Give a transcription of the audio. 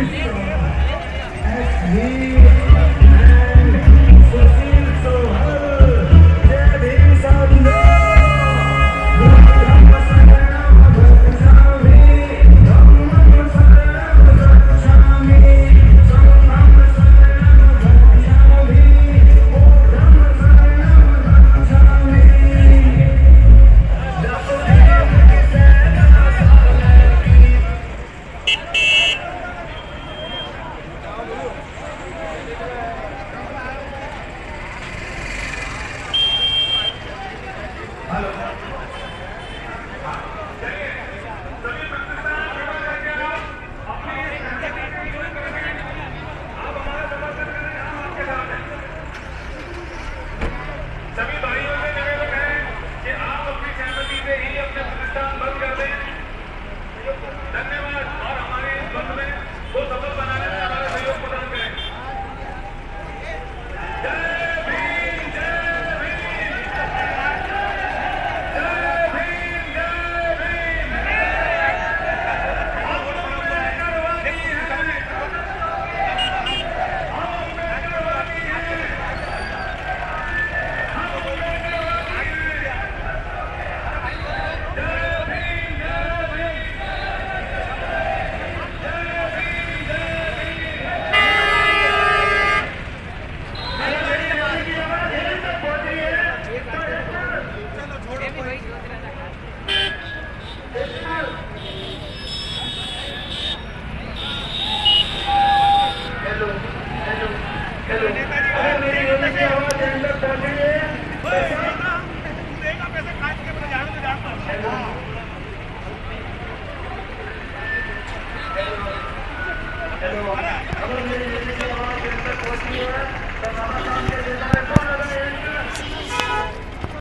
Existe. धन्यवाद हेलो